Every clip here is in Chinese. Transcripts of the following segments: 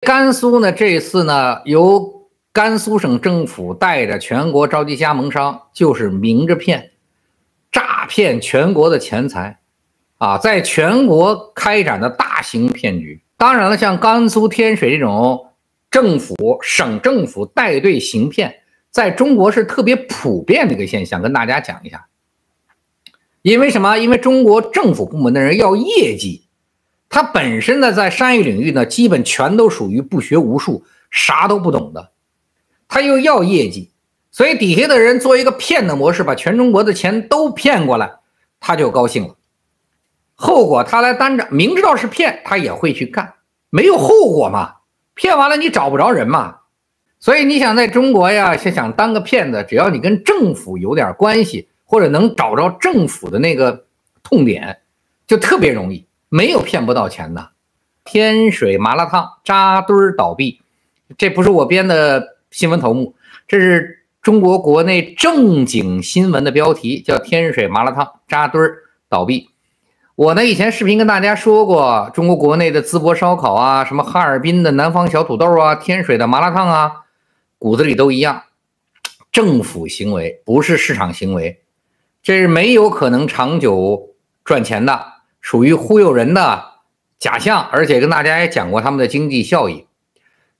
甘肃呢，这次呢，由甘肃省政府带着全国召集加盟商，就是明着骗、诈骗全国的钱财，啊，在全国开展的大型骗局。当然了，像甘肃天水这种政府、省政府带队行骗，在中国是特别普遍的一个现象，跟大家讲一下。因为什么？因为中国政府部门的人要业绩。他本身呢，在商业领域呢，基本全都属于不学无术、啥都不懂的。他又要业绩，所以底下的人做一个骗的模式，把全中国的钱都骗过来，他就高兴了。后果他来担着，明知道是骗，他也会去干，没有后果嘛？骗完了你找不着人嘛？所以你想在中国呀，想想当个骗子，只要你跟政府有点关系，或者能找着政府的那个痛点，就特别容易。没有骗不到钱的，天水麻辣烫扎堆儿倒闭，这不是我编的新闻头目，这是中国国内正经新闻的标题，叫天水麻辣烫扎堆儿倒闭。我呢以前视频跟大家说过，中国国内的淄博烧烤啊，什么哈尔滨的南方小土豆啊，天水的麻辣烫啊，骨子里都一样，政府行为不是市场行为，这是没有可能长久赚钱的。属于忽悠人的假象，而且跟大家也讲过他们的经济效益。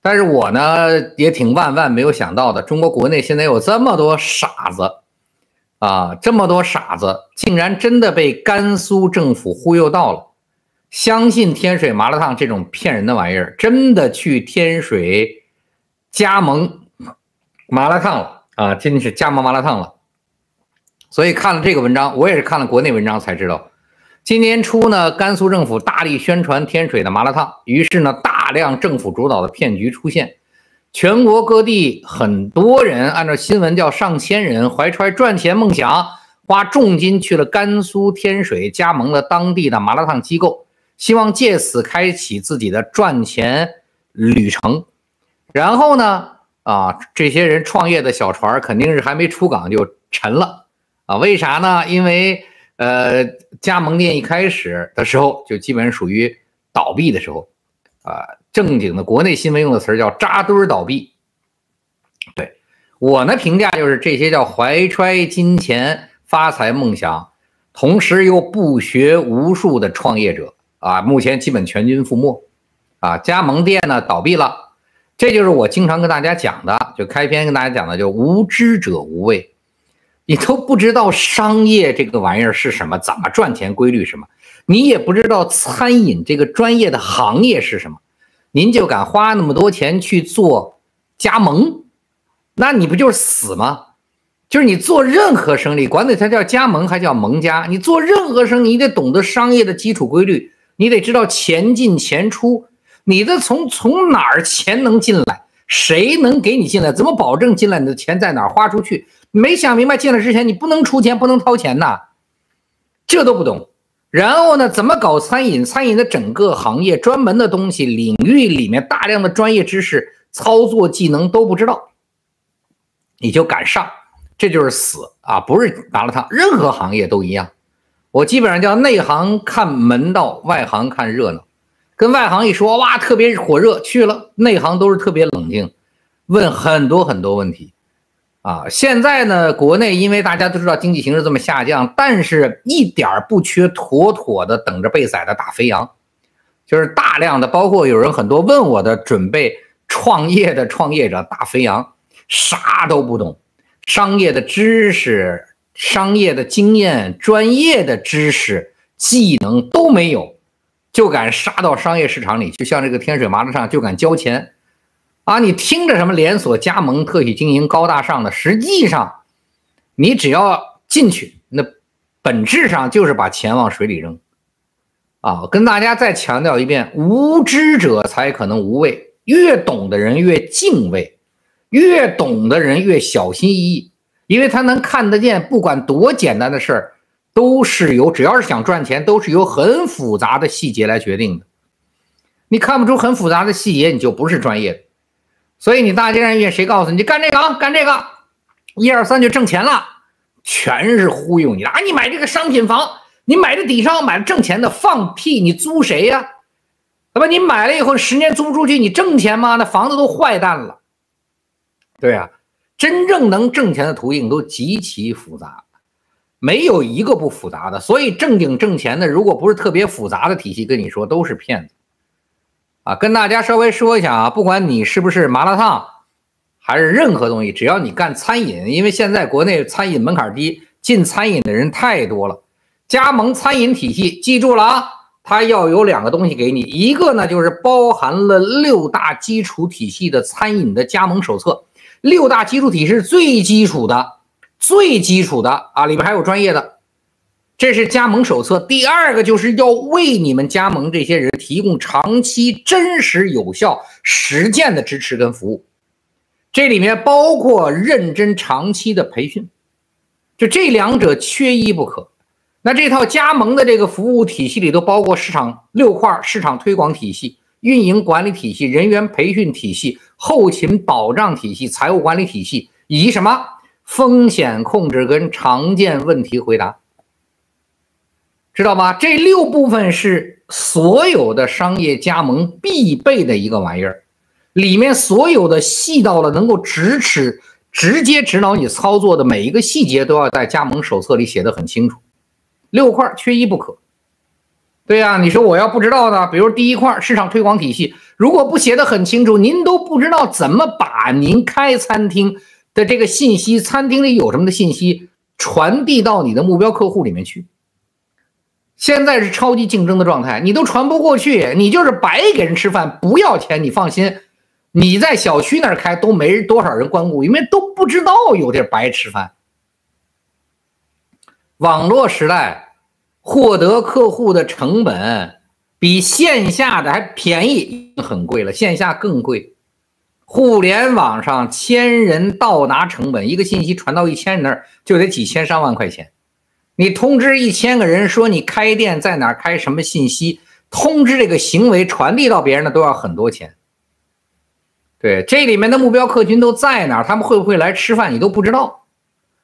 但是我呢也挺万万没有想到的，中国国内现在有这么多傻子啊，这么多傻子竟然真的被甘肃政府忽悠到了，相信天水麻辣烫这种骗人的玩意儿，真的去天水加盟麻辣烫了啊，真的是加盟麻辣烫了。所以看了这个文章，我也是看了国内文章才知道。今年初呢，甘肃政府大力宣传天水的麻辣烫，于是呢，大量政府主导的骗局出现。全国各地很多人，按照新闻叫上千人，怀揣赚钱梦想，花重金去了甘肃天水加盟了当地的麻辣烫机构，希望借此开启自己的赚钱旅程。然后呢，啊，这些人创业的小船肯定是还没出港就沉了啊？为啥呢？因为。呃，加盟店一开始的时候就基本属于倒闭的时候，啊，正经的国内新闻用的词儿叫扎堆儿倒闭。对我呢评价就是这些叫怀揣金钱发财梦想，同时又不学无术的创业者啊，目前基本全军覆没，啊，加盟店呢倒闭了，这就是我经常跟大家讲的，就开篇跟大家讲的，就无知者无畏。你都不知道商业这个玩意儿是什么，怎么赚钱，规律什么，你也不知道餐饮这个专业的行业是什么，您就敢花那么多钱去做加盟，那你不就是死吗？就是你做任何生意，管它叫加盟还叫盟家，你做任何生意，你得懂得商业的基础规律，你得知道钱进钱出，你的从从哪儿钱能进来，谁能给你进来，怎么保证进来你的钱在哪儿花出去？没想明白进来之前，你不能出钱，不能掏钱呐，这都不懂。然后呢，怎么搞餐饮？餐饮的整个行业专门的东西领域里面大量的专业知识、操作技能都不知道，你就敢上，这就是死啊！不是麻辣烫，任何行业都一样。我基本上叫内行看门道，外行看热闹。跟外行一说，哇，特别火热，去了；内行都是特别冷静，问很多很多问题。啊，现在呢，国内因为大家都知道经济形势这么下降，但是一点不缺妥妥的等着被宰的大肥羊，就是大量的，包括有人很多问我的准备创业的创业者大肥羊，啥都不懂，商业的知识、商业的经验、专业的知识、技能都没有，就敢杀到商业市场里，就像这个天水麻辣烫就敢交钱。啊，你听着什么连锁加盟、特许经营、高大上的，实际上，你只要进去，那本质上就是把钱往水里扔。啊，跟大家再强调一遍，无知者才可能无畏，越懂的人越敬畏，越懂的人越小心翼翼，因为他能看得见，不管多简单的事儿，都是由只要是想赚钱，都是由很复杂的细节来决定的。你看不出很复杂的细节，你就不是专业的。所以你大街上遇见谁告诉你干这个啊，干这个，一二三就挣钱了，全是忽悠你的啊！你买这个商品房，你买的底商，买的挣钱的，放屁！你租谁呀？那么你买了以后，十年租不出去，你挣钱吗？那房子都坏蛋了。对呀，真正能挣钱的途径都极其复杂，没有一个不复杂的。所以正经挣钱的，如果不是特别复杂的体系，跟你说都是骗子。啊，跟大家稍微说一下啊，不管你是不是麻辣烫，还是任何东西，只要你干餐饮，因为现在国内餐饮门槛低，进餐饮的人太多了。加盟餐饮体系，记住了啊，它要有两个东西给你，一个呢就是包含了六大基础体系的餐饮的加盟手册，六大基础体是最基础的，最基础的啊，里面还有专业的。这是加盟手册。第二个就是要为你们加盟这些人提供长期、真实、有效、实践的支持跟服务，这里面包括认真长期的培训，就这两者缺一不可。那这套加盟的这个服务体系里都包括市场六块：市场推广体系、运营管理体系、人员培训体系、后勤保障体系、财务管理体系，以及什么风险控制跟常见问题回答。知道吧？这六部分是所有的商业加盟必备的一个玩意儿，里面所有的细到了能够直指、直接指导你操作的每一个细节，都要在加盟手册里写的很清楚。六块缺一不可。对呀，你说我要不知道呢？比如第一块市场推广体系，如果不写的很清楚，您都不知道怎么把您开餐厅的这个信息、餐厅里有什么的信息传递到你的目标客户里面去。现在是超级竞争的状态，你都传不过去，你就是白给人吃饭，不要钱。你放心，你在小区那儿开都没多少人光顾，因为都不知道有地白吃饭。网络时代，获得客户的成本比线下的还便宜，很贵了，线下更贵。互联网上千人到达成本，一个信息传到一千人那儿就得几千上万块钱。你通知一千个人说你开店在哪开什么信息，通知这个行为传递到别人的都要很多钱。对，这里面的目标客群都在哪？他们会不会来吃饭？你都不知道。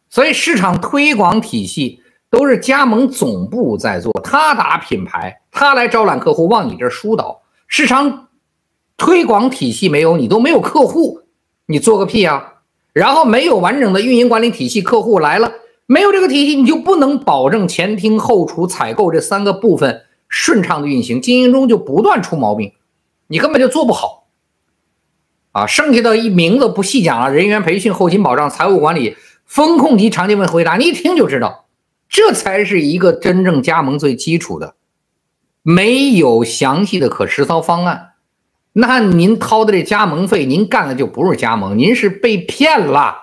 所以市场推广体系都是加盟总部在做，他打品牌，他来招揽客户，往你这儿疏导。市场推广体系没有，你都没有客户，你做个屁啊！然后没有完整的运营管理体系，客户来了。没有这个体系，你就不能保证前厅后厨采购这三个部分顺畅的运行，经营中就不断出毛病，你根本就做不好。啊，剩下的一名字不细讲了，人员培训、后勤保障、财务管理、风控及常见问回答，你一听就知道，这才是一个真正加盟最基础的。没有详细的可实操方案，那您掏的这加盟费，您干的就不是加盟，您是被骗了，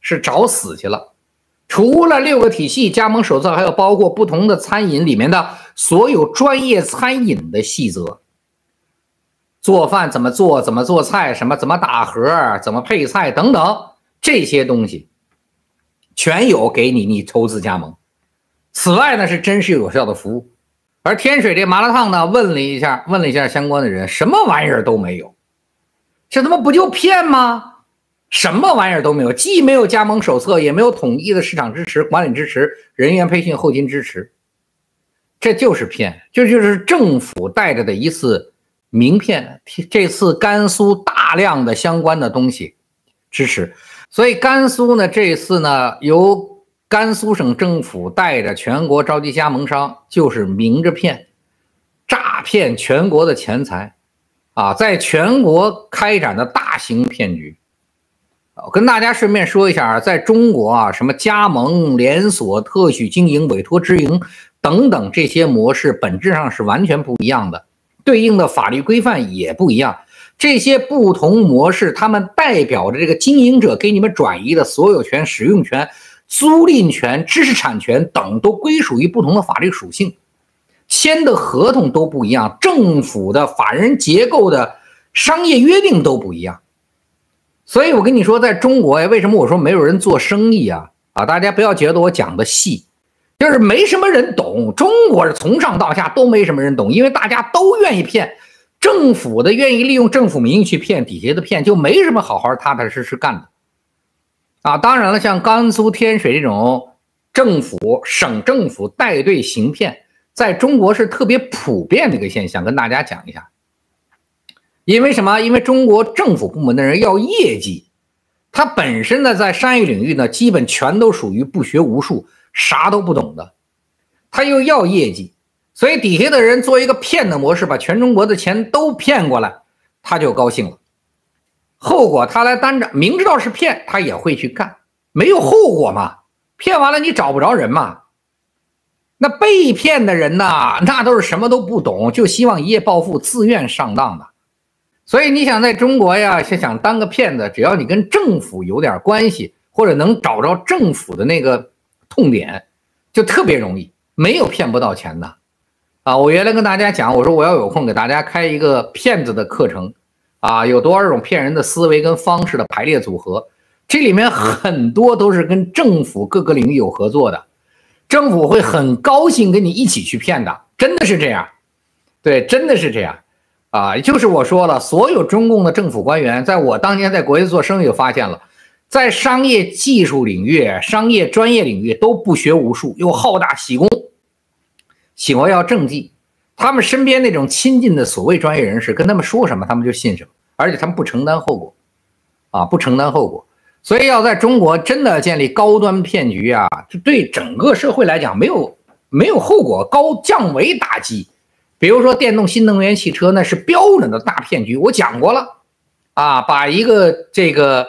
是找死去了。除了六个体系加盟手册，还有包括不同的餐饮里面的所有专业餐饮的细则，做饭怎么做，怎么做菜，什么怎么打盒，怎么配菜等等这些东西，全有给你，你投资加盟。此外呢，是真实有效的服务。而天水这麻辣烫呢，问了一下，问了一下相关的人，什么玩意儿都没有，这他妈不就骗吗？什么玩意儿都没有，既没有加盟手册，也没有统一的市场支持、管理支持、人员培训、后勤支持，这就是骗，这就是政府带着的一次名片。这次甘肃大量的相关的东西支持，所以甘肃呢，这次呢，由甘肃省政府带着全国召集加盟商，就是明着骗，诈骗全国的钱财，啊，在全国开展的大型骗局。我跟大家顺便说一下啊，在中国啊，什么加盟、连锁、特许经营、委托直营等等这些模式，本质上是完全不一样的，对应的法律规范也不一样。这些不同模式，他们代表着这个经营者给你们转移的所有权、使用权、租赁权、知识产权等，都归属于不同的法律属性，签的合同都不一样，政府的法人结构的商业约定都不一样。所以，我跟你说，在中国呀，为什么我说没有人做生意啊？啊，大家不要觉得我讲的细，就是没什么人懂。中国是从上到下都没什么人懂，因为大家都愿意骗，政府的愿意利用政府名义去骗底下的骗，就没什么好好踏踏实实干的。啊，当然了，像甘肃天水这种政府、省政府带队行骗，在中国是特别普遍的一个现象，跟大家讲一下。因为什么？因为中国政府部门的人要业绩，他本身呢在商业领域呢基本全都属于不学无术、啥都不懂的，他又要业绩，所以底下的人做一个骗的模式，把全中国的钱都骗过来，他就高兴了。后果他来担着，明知道是骗，他也会去干，没有后果嘛？骗完了你找不着人嘛？那被骗的人呐，那都是什么都不懂，就希望一夜暴富，自愿上当的。所以你想在中国呀，想想当个骗子，只要你跟政府有点关系，或者能找着政府的那个痛点，就特别容易，没有骗不到钱的。啊，我原来跟大家讲，我说我要有空给大家开一个骗子的课程。啊，有多少种骗人的思维跟方式的排列组合？这里面很多都是跟政府各个领域有合作的，政府会很高兴跟你一起去骗的，真的是这样。对，真的是这样。啊，就是我说了，所有中共的政府官员，在我当年在国内做生意，就发现了，在商业技术领域、商业专业领域都不学无术，又好大喜功，喜欢要政绩。他们身边那种亲近的所谓专业人士，跟他们说什么，他们就信什么。而且他们不承担后果，啊，不承担后果，所以要在中国真的建立高端骗局啊，就对整个社会来讲没有没有后果，高降维打击。比如说电动新能源汽车，那是标准的大骗局，我讲过了，啊，把一个这个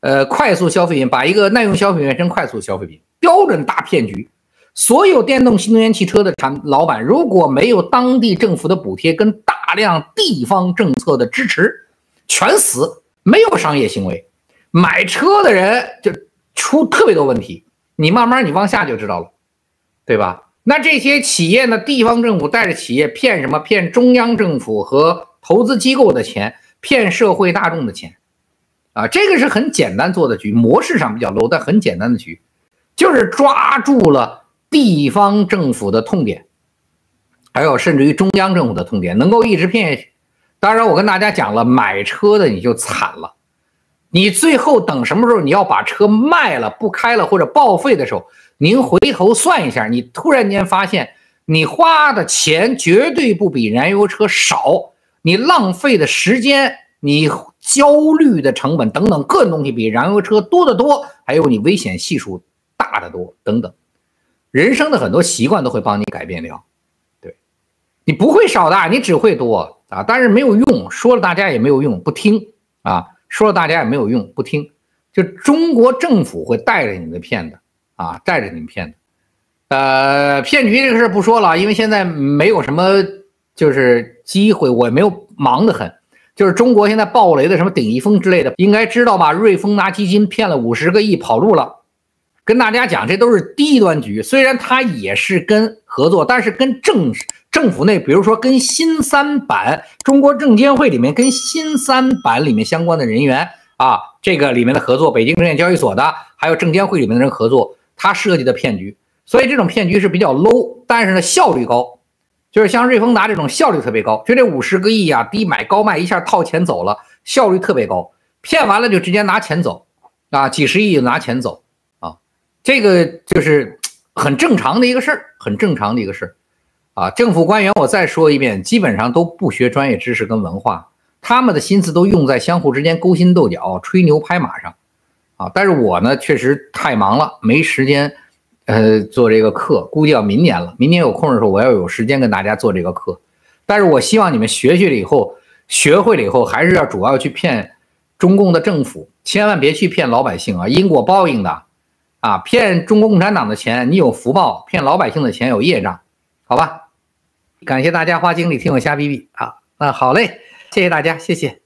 呃快速消费品，把一个耐用消费品变成快速消费品，标准大骗局。所有电动新能源汽车的产老板，如果没有当地政府的补贴跟大量地方政策的支持，全死，没有商业行为，买车的人就出特别多问题。你慢慢你往下就知道了，对吧？那这些企业呢？地方政府带着企业骗什么？骗中央政府和投资机构的钱，骗社会大众的钱，啊，这个是很简单做的局，模式上比较 low，但很简单的局，就是抓住了地方政府的痛点，还有甚至于中央政府的痛点，能够一直骗下去。当然，我跟大家讲了，买车的你就惨了，你最后等什么时候你要把车卖了、不开了或者报废的时候，您回头算一下，你突然间发现你花的钱绝对不比燃油车少，你浪费的时间、你焦虑的成本等等各种东西比燃油车多得多，还有你危险系数大得多等等，人生的很多习惯都会帮你改变掉。对，你不会少的，你只会多。啊，但是没有用，说了大家也没有用，不听啊，说了大家也没有用，不听。就中国政府会带着你们骗的啊，带着你们骗的。呃，骗局这个事不说了，因为现在没有什么就是机会，我也没有忙得很。就是中国现在暴雷的什么鼎一峰之类的，应该知道吧？瑞丰拿基金骗了五十个亿跑路了，跟大家讲，这都是低端局，虽然他也是跟合作，但是跟政。政府内，比如说跟新三板、中国证监会里面跟新三板里面相关的人员啊，这个里面的合作，北京证券交易所的，还有证监会里面的人合作，他设计的骗局，所以这种骗局是比较 low，但是呢效率高，就是像瑞丰达这种效率特别高，就这五十个亿啊，低买高卖一下套钱走了，效率特别高，骗完了就直接拿钱走，啊，几十亿就拿钱走，啊，这个就是很正常的一个事儿，很正常的一个事儿。啊，政府官员，我再说一遍，基本上都不学专业知识跟文化，他们的心思都用在相互之间勾心斗角、吹牛拍马上。啊，但是我呢，确实太忙了，没时间，呃，做这个课，估计要明年了。明年有空的时候，我要有时间跟大家做这个课。但是我希望你们学去了以后，学会了以后，还是要主要去骗中共的政府，千万别去骗老百姓啊，因果报应的。啊，骗中国共产党的钱，你有福报；骗老百姓的钱有业障，好吧？感谢大家花精力听我瞎逼逼啊！那好嘞，谢谢大家，谢谢。